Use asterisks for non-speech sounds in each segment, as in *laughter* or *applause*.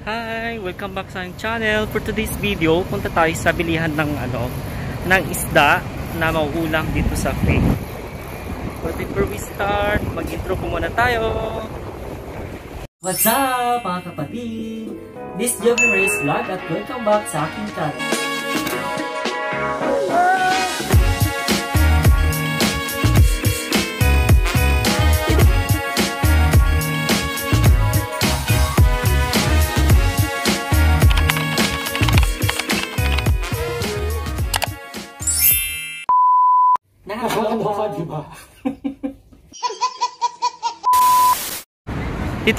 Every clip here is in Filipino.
Hi! Welcome back sa channel. For today's video, punta tayo sa bilihan ng ano, ng isda na mauulang dito sa creek. But before we start, mag-intro po muna tayo. What's up mga kapatid? This is Jovi Reyes Vlog at welcome back sa aking channel.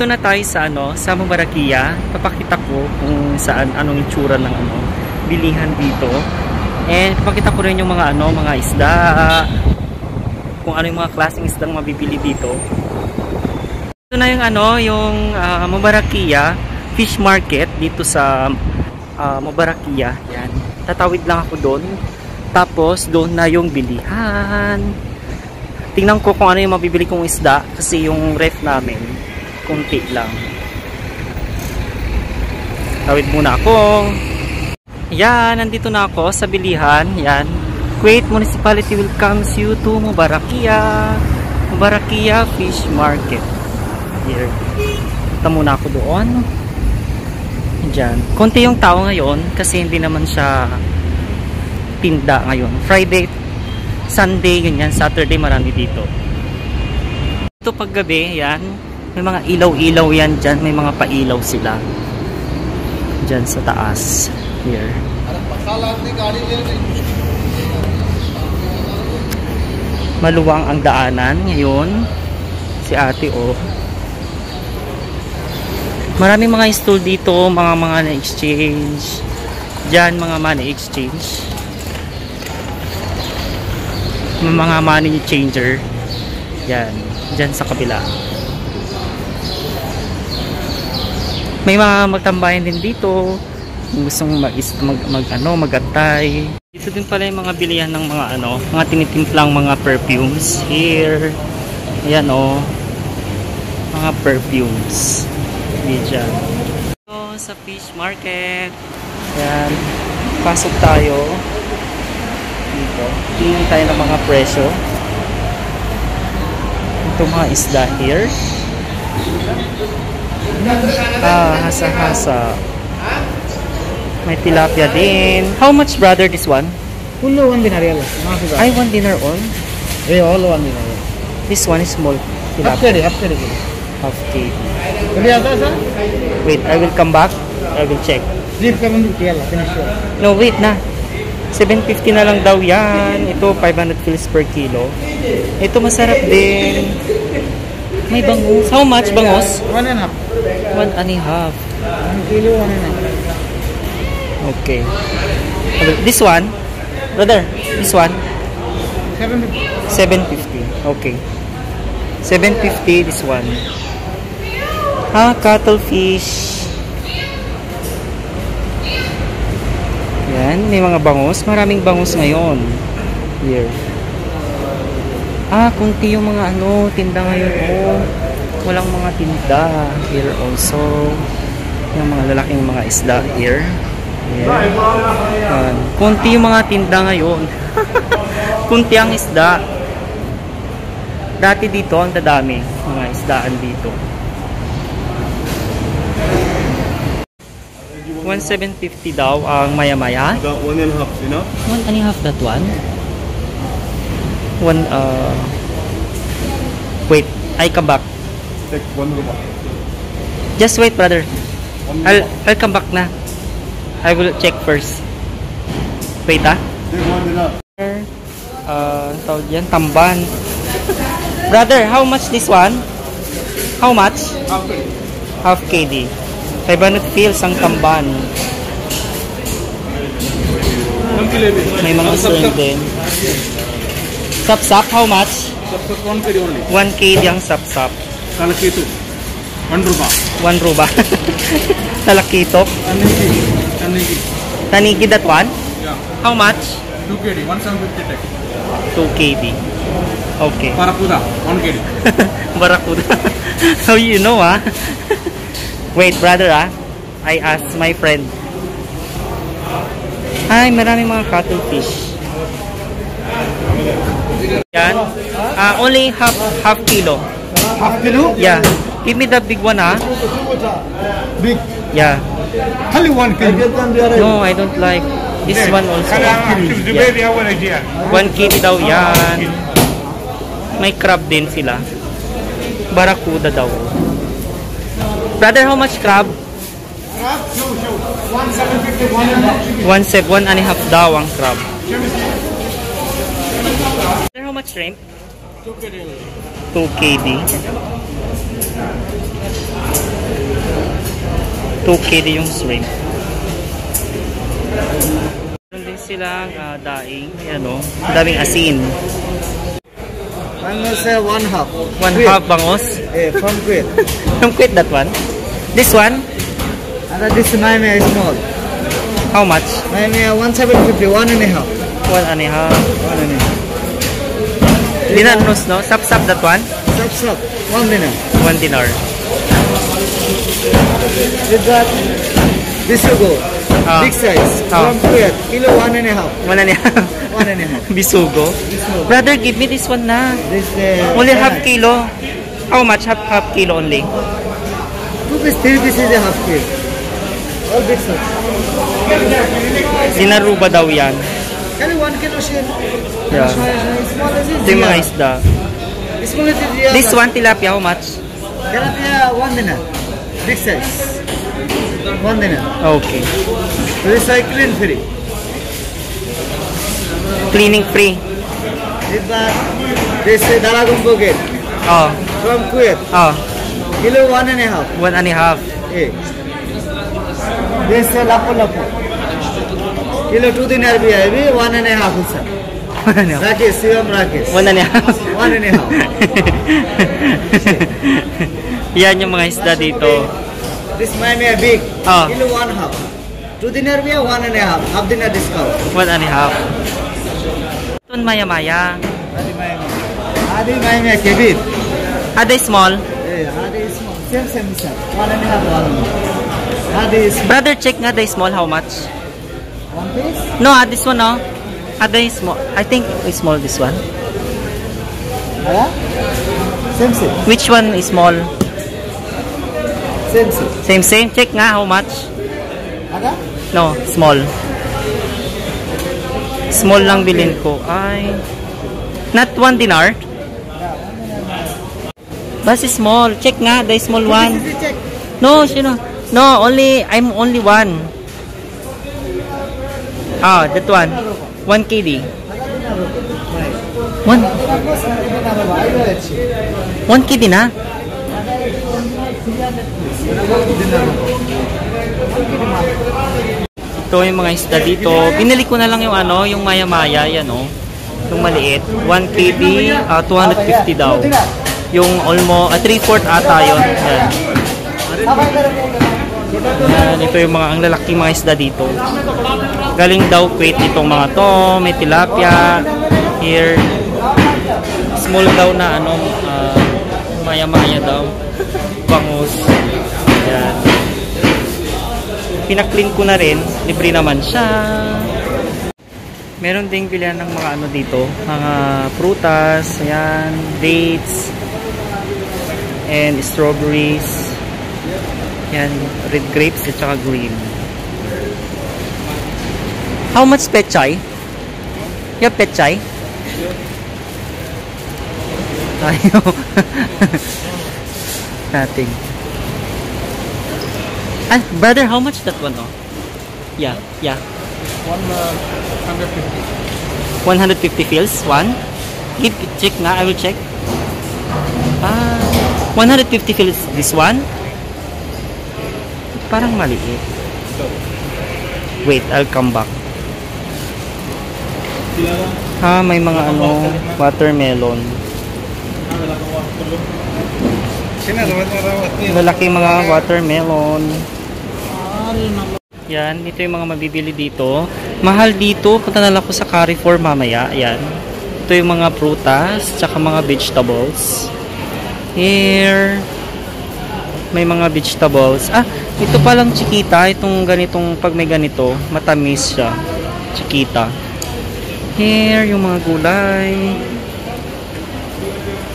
Dito na tayo sa ano, sa Mabarakia. Papakita ko kung saan anong itsura ng ano, bilihan dito. And papakita ko rin yung mga ano, mga isda. Kung ano yung mga klaseng isdang mabibili dito. Ito na yung ano, yung uh, Mabarakia Fish Market dito sa uh, Mabarakia. Yan. Tatawid lang ako doon. Tapos doon na yung bilihan. Tingnan ko kung ano yung mabibili kong isda kasi yung ref namin kunti lang. Tawid muna ako. Yan, nandito na ako sa bilihan. Yan. Kuwait Municipality welcomes you to Mubarakia. Mubarakia Fish Market. Here. Punta muna ako doon. Diyan. Konti yung tao ngayon kasi hindi naman siya tinda ngayon. Friday, Sunday, ganyan. Saturday, marami dito. Ito paggabi, yan. May mga ilaw-ilaw yan dyan. May mga pailaw sila. Dyan sa taas. Here. Maluwang ang daanan ngayon. Si ate, oh. Maraming mga stall dito. Mga mga na-exchange. Dyan, mga money exchange mga money changer yan dyan sa kabila may mga magtambayan din dito. Kung gustong mag, mag, mag ano magantay dito din pala yung mga bilihan ng mga ano mga tinitimplang mga perfumes here. Ayan o oh, mga perfumes. Dyan. So, sa fish market. Yan pasok tayo. Dito. Tingin tayo ng mga presyo. Ito mga isda here. Ah, hasa-hasa. May tilapia din. How much brother this one? Full one dinar yalla. Ay, one dinner all? Eh, all one dinar. This one is small. Half Tilapia. kg, half kg. Half kg. आता sir? Wait, I will come back. I will check. Leave ka man dito yalla, finish. No, wait na. 750 na lang daw yan. Ito, 500 fils per kilo. Ito, masarap din. May bangus. How much bangus? One and a half. One and a half. Kilo, one and a half. Okay. This one? Brother, this one? 750. 750. Okay. 750 this one. Ah, cuttlefish. Yan, may mga bangus. Maraming bangus ngayon. Here. Ah, kunti yung mga ano, tinda ngayon. Oh, walang mga tinda. Here also. Yung mga lalaking mga isda here. Yan. Kunti yung mga tinda ngayon. *laughs* kunti ang isda. Dati dito, ang dadami. Mga isdaan dito. 1,750 daw ang maya-maya. One and a half, you know? One and a half that one? One, uh... Wait, I come back. Take one ruba. Just wait, brother. I'll. I'll come back na. I will check first. Wait, ah. Take one dinar. Uh, tawag yan, tamban. Brother, how much this one? How much? Half kg. Half KD. 500 fils ang tamban. May mga sab- din. Sap-sap, how much? sab- one kg only. 1 KD ang sap-sap. Talakitu. One ruba. 1 ruba. Talakitok. Tanigi. Tanigi. Tanigi that one? Yeah. How much? Two kg. One seven fifty take. 2 KD. Okay. Parakuda. One kg. *laughs* Barakuda. How *laughs* you know, ah? *laughs* Wait, brother, ah. I asked my friend. Ay, marami mga cuttlefish. Yan. Ah, only half half kilo. Half kilo? Yeah. Give me the big one, ah. Big. Yeah. Only one kilo. No, I don't like this one also. Yeah. One kilo daw yan. May crab din sila. Barakuda daw. Brother, how much crab? One sep, one and a half daw ang crab. Brother, how much shrimp? 2 KD. 2 KD yung shrimp. Meron din silang ah, daing. Ayan o. Ang daming asin. Must say one half. One Kuwait. half bangos. Eh, from Kuwait. Don't quit that one. This one, And this Miami is small. how much? Miami 1750, one and a half. One and a half. One and a half. Dinanos, no? Sap-sap that one? Sub sub, one dinar. One dinar. With that, this will go. Ah. Big size. Ah. From Kuwait, kilo one and a half. One and a half. One and a half. *laughs* Bisugo. Brother, give me this one na. This uh, Only half kilo. How much? Half, half kilo only. Two piece, three pieces a half kilo. All big size. Sinaruba daw yan. Kali one kilo share. Yeah. Small as Ito yung mga isda. Small as is This one, tilapia, how much? Tilapia one dinar. Big size. One dinar. Okay. Recycling free. Cleaning free. This is Dalagumbo gate Oh, from Kuwait. oh. Kilo one and a half. One and a half. Eh. This is Lapu Lapu. Kilo two dinar bhi hai bhi one and a half is sir. One and a half. Rakesh, Shivam Rakesh. One and a half. One and a half. *laughs* Yan yung mga isda dito. This Miami big. Ah. Kilo one half. Two dinar bhi hai one and a half. Half dinar discount. One and a half. Ito maya-maya. Adi Miami. Adi Miami kebir. Are they small? Eh, Adi is small. Same same sir. One and a half one. Adi is Brother, check nga they small how much? One piece. No, ah, this one no. Are they small? I think it's small this one. Yeah? Same same. Which one is small? Same same. Same same. Check nga how much. Aga? No, small. Small lang bilhin ko. Ay. Not one dinar? Basi small. Check nga, the small one. Is. No, sino? No, only, I'm only one. Ah, that one. 1 KD. One, 1 KD na? Ito yung mga isda dito. Binili ko na lang yung ano, yung maya-maya, yan oh. Yung maliit. 1 KD, ah, 250 daw. Yung almo, ah, 3-4 ata yun. Yan. Yan, ito yung mga ang lalaking mga isda dito. Galing daw Kuwait itong mga to. May tilapia. Here. Small daw na ano, ah, maya-maya daw. Bangus. Yan. Pinaklin ko na rin. Libre naman siya. Meron ding bilihan ng mga ano dito. Mga prutas. Ayan. Dates. And strawberries. Yan, red grapes at saka green. How much pechay? You have pechay? Ayaw. *laughs* Nothing. Ah, brother, how much that one, oh? Yeah, yeah. One uh, 150. 150 fills, one. Give, check nga, I will check. Ah, 150 fills, this one. Parang maliit. Wait, I'll come back. Ah, may mga ano, watermelon. Malaki mga watermelon. Yan, ito yung mga mabibili dito. Mahal dito, punta ako sa Carrefour mamaya. Yan. Ito yung mga prutas, tsaka mga vegetables. Here. may mga vegetables. Ah, ito palang chiquita. Itong ganitong, pag may ganito, matamis siya. Chiquita. Here, yung mga gulay.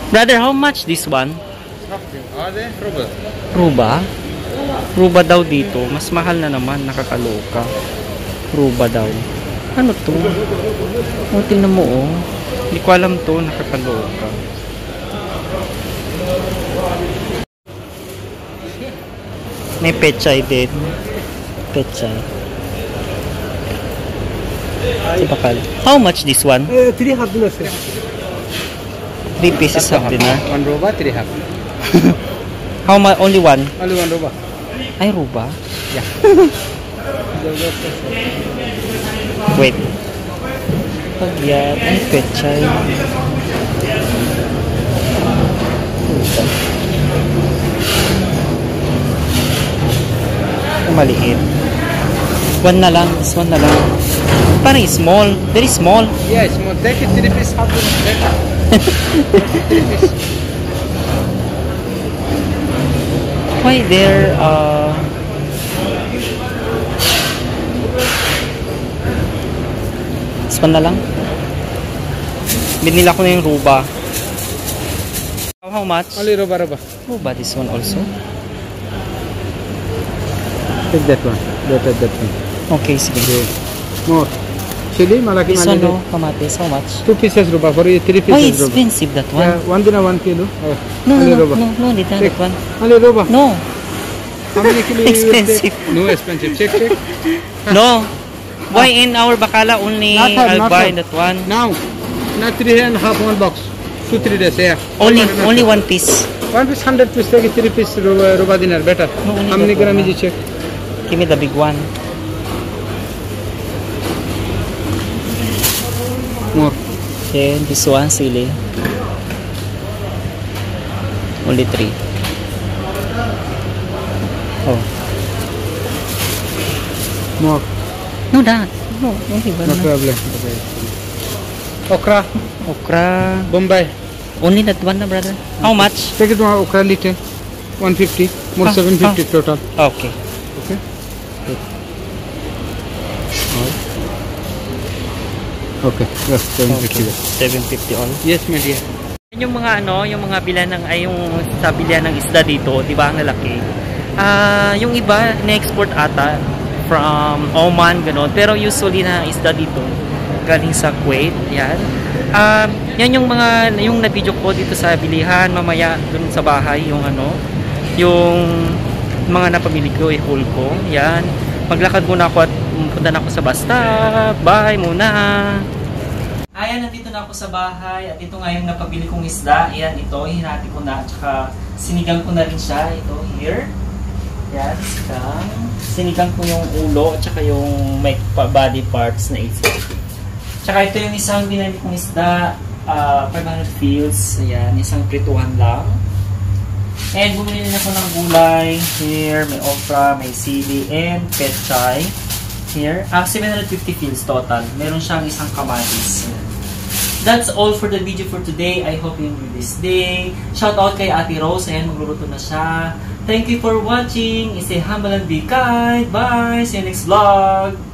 Brother, how much this one? Rubber. Ruba? Ruba daw dito. Mas mahal na naman. Nakakaloka. Ruba daw. Ano to? O, tingnan mo oh. Hindi ko alam to. Nakakaloka. May pechay din. Pechay. Bakal. How much this one? Uh, three half dinner, sir. Three pieces of dinner. One rubber, three half. *laughs* How much? Only one? Only one rubber. Ay, ruba? Yeah. Wait. Pagyan. Ay, pechay. Maliit. One na lang. This one na lang. Parang small. Very small. yeah, small. Take it, three piece half dinner. Take it. three piece. Why there, uh... This one na lang. Binila ko na yung ruba. How much? Only rubber, rubber. Ruba, this one also. Take that one. Better that one. Okay, sige. More. Chili, malaki, This malaki. no, kamatis, how much? Two pieces rubber for you, three Why pieces rubber. expensive that one? Yeah, one dinner, one kilo. Oh, No, no, no, no, no, need that one. Only rubber. No, How many kilo *laughs* Expensive. No expensive. Check, check. no. Why in our Bacala only Not have, I'll not buy that one? Now, now three and a half one box. Two, three days, yeah. Only only one. piece. One piece, hundred piece, take three piece rubber, rubber dinner, better. No, only How many gram is you check? Give me the big one. More. Okay, this one, sili. Only three. Oh. More. No, that. No, only one. No problem. Okay. Okra, Okra. Bombay. Only that one na, brother. How much? Take it one okra little. 150. More Ah, 750 ah. total. Okay. Okay. Okay. Yes, 750. Okay. 750 all. Yes, dear. Yan Yung mga ano, yung mga bilan ng ay yung sa bilihan ng isda dito, 'di ba, ang lalaki. Ah, yung iba na-export ata from Oman ganun. Pero usually na isda dito galing sa Kuwait, yan. Um, yan yung mga yung na-video ko dito sa bilihan mamaya dun sa bahay yung ano, yung mga napamili ko i-haul ko. Yan. Maglakad muna ako at punta na ako sa stop. Bye muna. Ayan, nandito na ako sa bahay at ito nga yung napabili kong isda. Ayan, ito, hinati ko na. Tsaka sinigang ko na rin siya. Ito, here. Ayan, sinigang. Sinigang ko yung ulo at tsaka yung may body parts na isa. Tsaka ito yung isang binili kong isda. ah 500 fields. Ayan, isang prituhan lang. And bumili din ako ng gulay. Here, may okra, may sili, and petchay. Here, ah 750 fields total. Meron siyang isang kamatis. That's all for the video for today. I hope you enjoyed this day. Shout out kay Ate Rose. Ayan, magluluto na siya. Thank you for watching. Stay humble and be kind. Bye! See you next vlog!